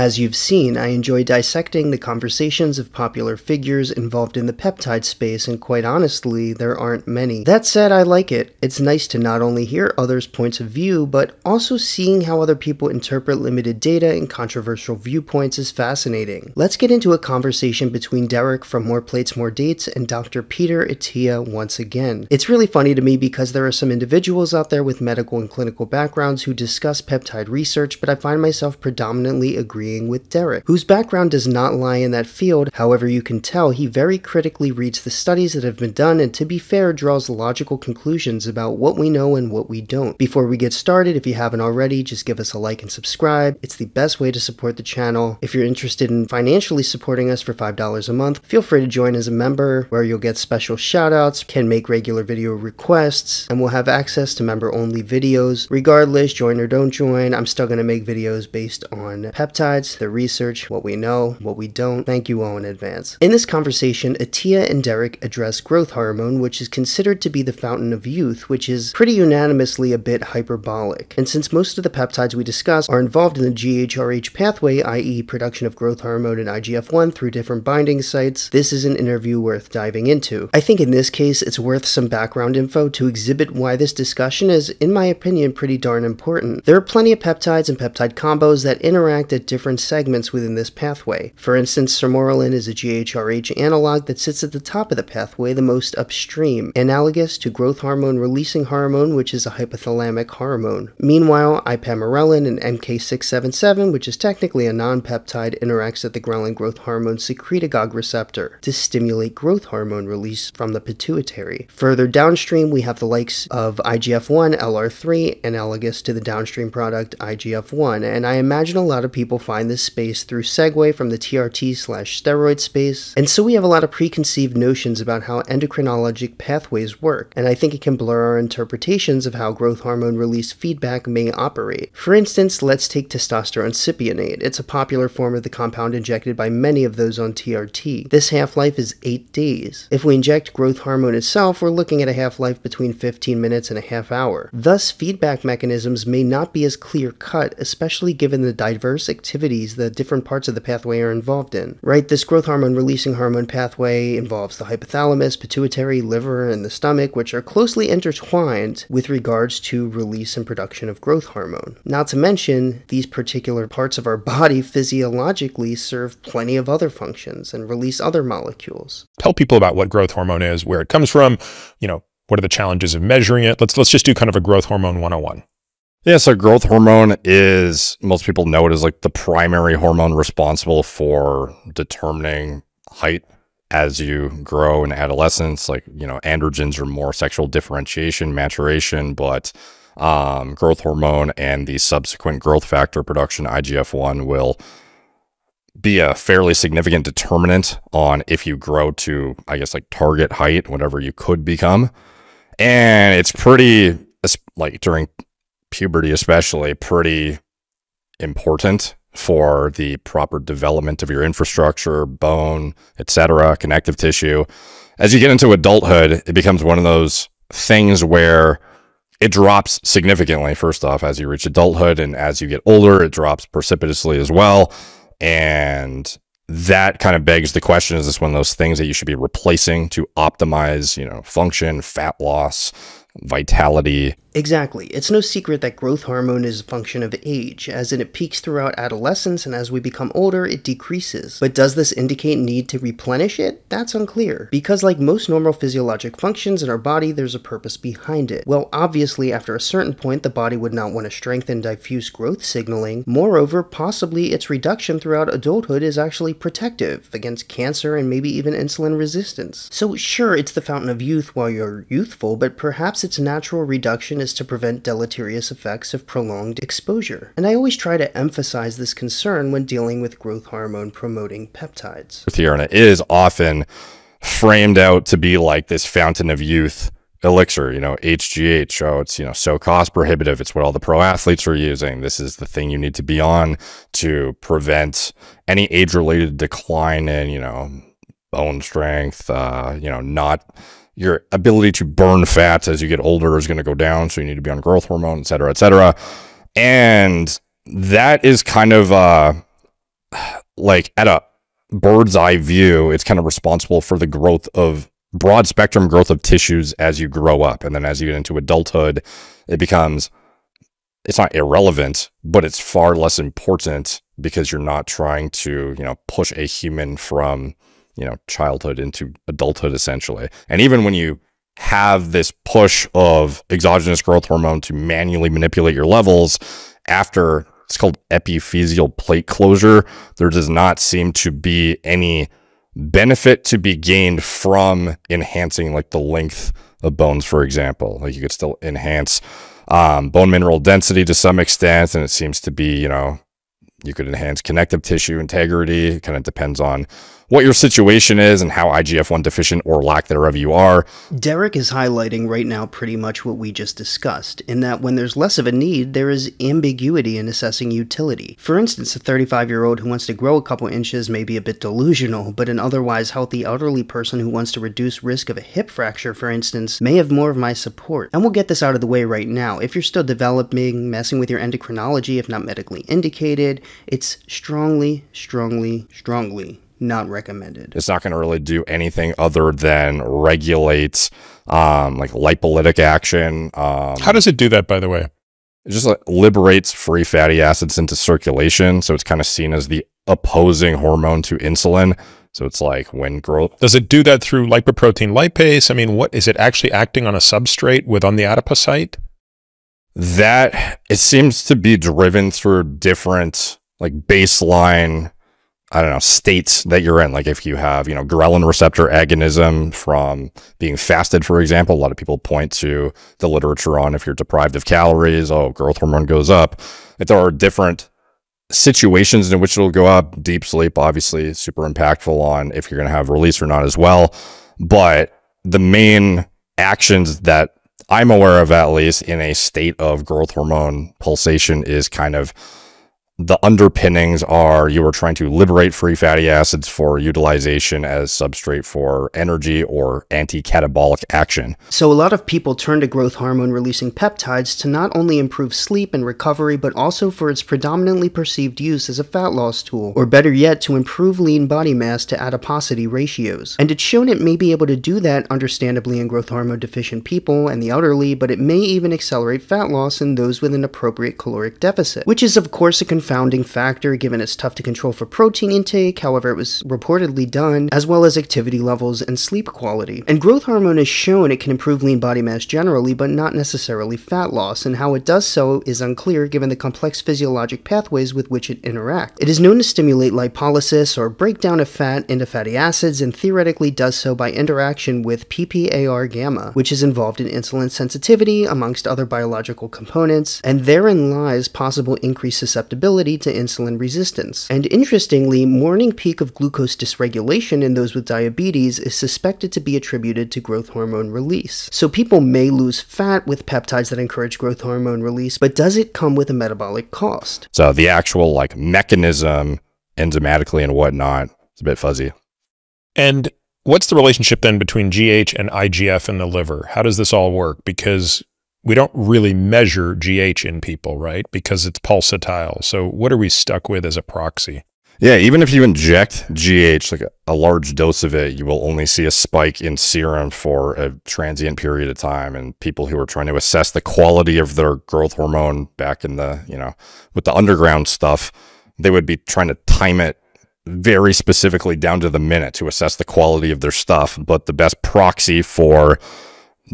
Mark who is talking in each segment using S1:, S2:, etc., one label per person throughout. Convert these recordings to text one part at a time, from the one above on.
S1: As you've seen, I enjoy dissecting the conversations of popular figures involved in the peptide space, and quite honestly, there aren't many. That said, I like it. It's nice to not only hear others' points of view, but also seeing how other people interpret limited data and controversial viewpoints is fascinating. Let's get into a conversation between Derek from More Plates, More Dates and Dr. Peter Attia once again. It's really funny to me because there are some individuals out there with medical and clinical backgrounds who discuss peptide research, but I find myself predominantly agreeing with Derek, whose background does not lie in that field. However, you can tell he very critically reads the studies that have been done and, to be fair, draws logical conclusions about what we know and what we don't. Before we get started, if you haven't already, just give us a like and subscribe. It's the best way to support the channel. If you're interested in financially supporting us for $5 a month, feel free to join as a member where you'll get special shoutouts, can make regular video requests, and we'll have access to member only videos. Regardless, join or don't join, I'm still going to make videos based on peptides, the research, what we know, what we don't. Thank you all in advance. In this conversation, Attia and Derek address growth hormone, which is considered to be the fountain of youth, which is pretty unanimously a bit hyperbolic. And since most of the peptides we discuss are involved in the GHRH pathway, i.e., production of growth hormone and IGF 1 through different binding sites, this is an interview worth diving into. I think in this case, it's worth some background info to exhibit why this discussion is, in my opinion, pretty darn important. There are plenty of peptides and peptide combos that interact at different segments within this pathway. For instance, sermorelin is a GHRH analog that sits at the top of the pathway, the most upstream, analogous to growth hormone releasing hormone, which is a hypothalamic hormone. Meanwhile, ipamorelin and MK677, which is technically a non-peptide, interacts at the ghrelin growth hormone secretagogue receptor to stimulate growth hormone release from the pituitary. Further downstream, we have the likes of IGF-1, LR3, analogous to the downstream product IGF-1, and I imagine a lot of people find this space through segue from the TRT slash steroid space, and so we have a lot of preconceived notions about how endocrinologic pathways work, and I think it can blur our interpretations of how growth hormone release feedback may operate. For instance, let's take testosterone cypionate. It's a popular form of the compound injected by many of those on TRT. This half-life is 8 days. If we inject growth hormone itself, we're looking at a half-life between 15 minutes and a half hour. Thus, feedback mechanisms may not be as clear-cut, especially given the diverse activities that different parts of the pathway are involved in. Right, this growth hormone releasing hormone pathway involves the hypothalamus, pituitary, liver, and the stomach, which are closely intertwined with regards to release and production of growth hormone. Not to mention, these particular parts of our body physiologically serve plenty of other functions and release other molecules.
S2: Tell people about what growth hormone is, where it comes from, you know, what are the challenges of measuring it? Let's let's just do kind of a growth hormone 101.
S3: Yeah, so growth hormone is most people know it as like the primary hormone responsible for determining height as you grow in adolescence. Like, you know, androgens are more sexual differentiation, maturation, but um, growth hormone and the subsequent growth factor production, IGF 1, will be a fairly significant determinant on if you grow to, I guess, like target height, whatever you could become. And it's pretty, like during puberty, especially, pretty important for the proper development of your infrastructure, bone, etc., connective tissue. As you get into adulthood, it becomes one of those things where it drops significantly, first off, as you reach adulthood. And as you get older, it drops precipitously as well. And that kind of begs the question is this one of those things that you should be replacing to optimize, you know, function, fat loss, vitality,
S1: Exactly. It's no secret that growth hormone is a function of age, as it peaks throughout adolescence and as we become older, it decreases. But does this indicate need to replenish it? That's unclear. Because like most normal physiologic functions in our body, there's a purpose behind it. Well, obviously, after a certain point, the body would not want to strengthen diffuse growth signaling. Moreover, possibly its reduction throughout adulthood is actually protective against cancer and maybe even insulin resistance. So sure, it's the fountain of youth while you're youthful, but perhaps its natural reduction is to prevent deleterious effects of prolonged exposure. And I always try to emphasize this concern when dealing with growth hormone promoting peptides.
S3: Theorna is often framed out to be like this fountain of youth elixir, you know, HGH. Oh, it's, you know, so cost prohibitive. It's what all the pro athletes are using. This is the thing you need to be on to prevent any age related decline in, you know, bone strength, uh, you know, not your ability to burn fat as you get older is going to go down. So you need to be on growth hormone, et cetera, et cetera. And that is kind of, uh, like at a bird's eye view, it's kind of responsible for the growth of broad spectrum growth of tissues as you grow up. And then as you get into adulthood, it becomes, it's not irrelevant, but it's far less important because you're not trying to, you know, push a human from, you know, childhood into adulthood essentially. And even when you have this push of exogenous growth hormone to manually manipulate your levels after it's called epiphyseal plate closure, there does not seem to be any benefit to be gained from enhancing like the length of bones, for example. Like you could still enhance um, bone mineral density to some extent, and it seems to be, you know, you could enhance connective tissue integrity. It kind of depends on what your situation is and how IGF-1 deficient or lack thereof you are.
S1: Derek is highlighting right now pretty much what we just discussed, in that when there's less of a need, there is ambiguity in assessing utility. For instance, a 35-year-old who wants to grow a couple inches may be a bit delusional, but an otherwise healthy elderly person who wants to reduce risk of a hip fracture, for instance, may have more of my support. And we'll get this out of the way right now. If you're still developing, messing with your endocrinology, if not medically indicated, it's strongly, strongly, strongly not recommended.
S3: It's not going to really do anything other than regulate um, like lipolytic action. Um,
S2: How does it do that, by the way?
S3: It just like, liberates free fatty acids into circulation. So it's kind of seen as the opposing hormone to insulin. So it's like when growth.
S2: Does it do that through lipoprotein lipase? I mean, what is it actually acting on a substrate with on the adipocyte?
S3: That it seems to be driven through different like baseline I don't know, states that you're in. Like if you have, you know, ghrelin receptor agonism from being fasted, for example, a lot of people point to the literature on if you're deprived of calories, oh, growth hormone goes up. If there are different situations in which it'll go up, deep sleep, obviously, super impactful on if you're going to have release or not as well. But the main actions that I'm aware of, at least in a state of growth hormone pulsation, is kind of the underpinnings are you are trying to liberate free fatty acids for utilization as substrate for energy or anti-catabolic action.
S1: So a lot of people turn to growth hormone releasing peptides to not only improve sleep and recovery, but also for its predominantly perceived use as a fat loss tool, or better yet, to improve lean body mass to adiposity ratios. And it's shown it may be able to do that understandably in growth hormone deficient people and the elderly, but it may even accelerate fat loss in those with an appropriate caloric deficit, which is of course a confounding factor given it's tough to control for protein intake, however it was reportedly done, as well as activity levels and sleep quality. And growth hormone has shown it can improve lean body mass generally, but not necessarily fat loss, and how it does so is unclear given the complex physiologic pathways with which it interacts. It is known to stimulate lipolysis or breakdown of fat into fatty acids and theoretically does so by interaction with PPAR gamma, which is involved in insulin sensitivity amongst other biological components, and therein lies possible increased susceptibility to insulin resistance. And interestingly, morning peak of glucose dysregulation in those with diabetes is suspected to be attributed to growth hormone release. So people may lose fat with peptides that encourage growth hormone release, but does it come with a metabolic cost?
S3: So the actual like mechanism enzymatically and whatnot, it's a bit fuzzy.
S2: And what's the relationship then between GH and IGF in the liver? How does this all work? Because we don't really measure GH in people, right? Because it's pulsatile. So what are we stuck with as a proxy?
S3: Yeah, even if you inject GH, like a, large dose of it, you will only see a spike in serum for a transient period of time. And people who are trying to assess the quality of their growth hormone back in the, you know, with the underground stuff, they would be trying to time it very specifically down to the minute to assess the quality of their stuff. But the best proxy for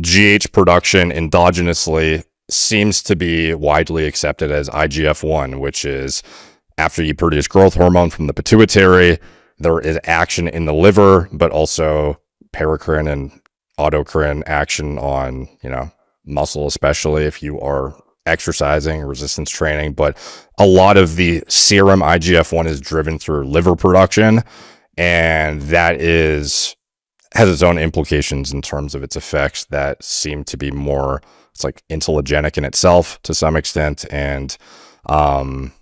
S3: GH production endogenously seems to be widely accepted as IGF 1, which is after you produce growth hormone from the pituitary, there is action in the liver, but also paracrine and autocrine action on, you know, muscle, especially if you are exercising, resistance training. But a lot of the serum IGF 1 is driven through liver production. And that is has its own implications in terms of its effects that seem to be more it's like insulinogenic in itself to some extent and um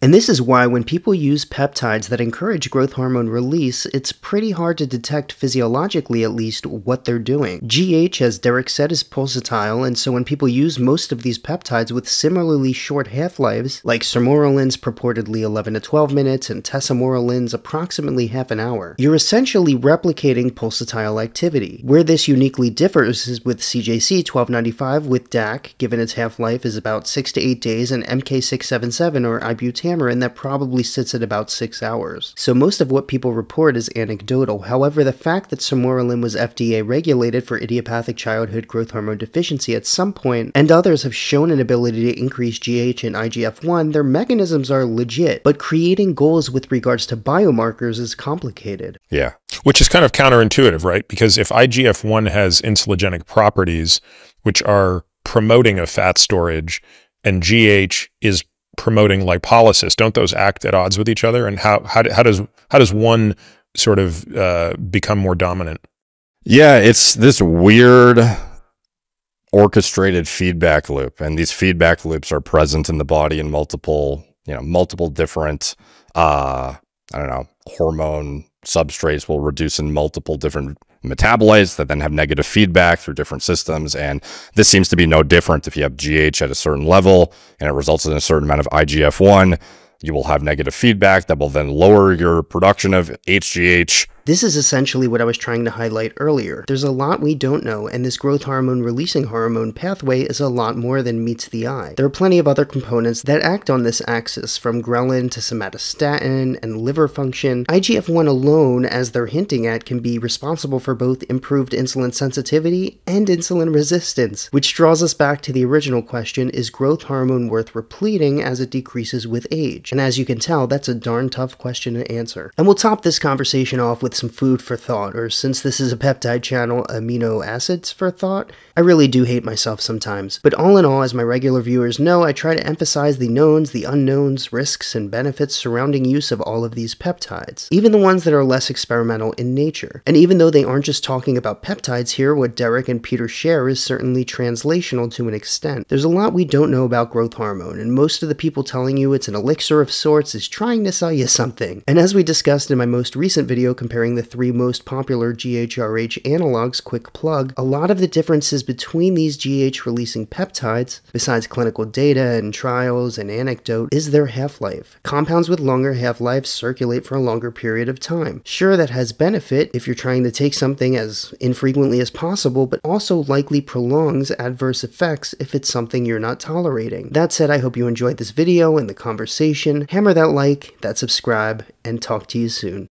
S1: And this is why when people use peptides that encourage growth hormone release, it's pretty hard to detect physiologically at least what they're doing. GH, as Derek said, is pulsatile, and so when people use most of these peptides with similarly short half-lives, like sermorelin's purportedly 11 to 12 minutes and tesamorelin's approximately half an hour, you're essentially replicating pulsatile activity. Where this uniquely differs is with CJC 1295 with DAC, given its half-life is about 6 to 8 days, and MK677 or ibutane Tamarin that probably sits at about 6 hours. So most of what people report is anecdotal. However, the fact that sermorelin was FDA regulated for idiopathic childhood growth hormone deficiency at some point, and others have shown an ability to increase GH and IGF-1, their mechanisms are legit, but creating goals with regards to biomarkers is complicated.
S3: Yeah.
S2: Which is kind of counterintuitive, right? Because if IGF-1 has insulinogenic properties, which are promoting a fat storage, and GH is promoting lipolysis, don't those act at odds with each other? And how how, how does how does one sort of uh, become more dominant?
S3: Yeah, it's this weird orchestrated feedback loop, and these feedback loops are present in the body in multiple you know multiple different uh, I don't know hormone substrates will reduce in multiple different metabolites that then have negative feedback through different systems. And this seems to be no different if you have GH at a certain level and it results in a certain amount of IGF 1. You will have negative feedback that will then lower your production of HGH
S1: this is essentially what I was trying to highlight earlier. There's a lot we don't know, and this growth hormone releasing hormone pathway is a lot more than meets the eye. There are plenty of other components that act on this axis, from ghrelin to somatostatin and liver function. IGF-1 alone, as they're hinting at, can be responsible for both improved insulin sensitivity and insulin resistance, which draws us back to the original question, is growth hormone worth repleting as it decreases with age? And as you can tell, that's a darn tough question to answer. And we'll top this conversation off with some food for thought, or since this is a peptide channel, amino acids for thought. I really do hate myself sometimes. But all in all, as my regular viewers know, I try to emphasize the knowns, the unknowns, risks, and benefits surrounding use of all of these peptides, even the ones that are less experimental in nature. And even though they aren't just talking about peptides here, what Derek and Peter share is certainly translational to an extent. There's a lot we don't know about growth hormone, and most of the people telling you it's an elixir of sorts is trying to sell you something. And as we discussed in my most recent video comparing comparing the three most popular GHRH analogs, quick plug, a lot of the differences between these GH releasing peptides, besides clinical data and trials and anecdote, is their half-life. Compounds with longer half-lives circulate for a longer period of time. Sure, that has benefit if you're trying to take something as infrequently as possible, but also likely prolongs adverse effects if it's something you're not tolerating. That said, I hope you enjoyed this video and the conversation. Hammer that like, that subscribe, and talk to you soon.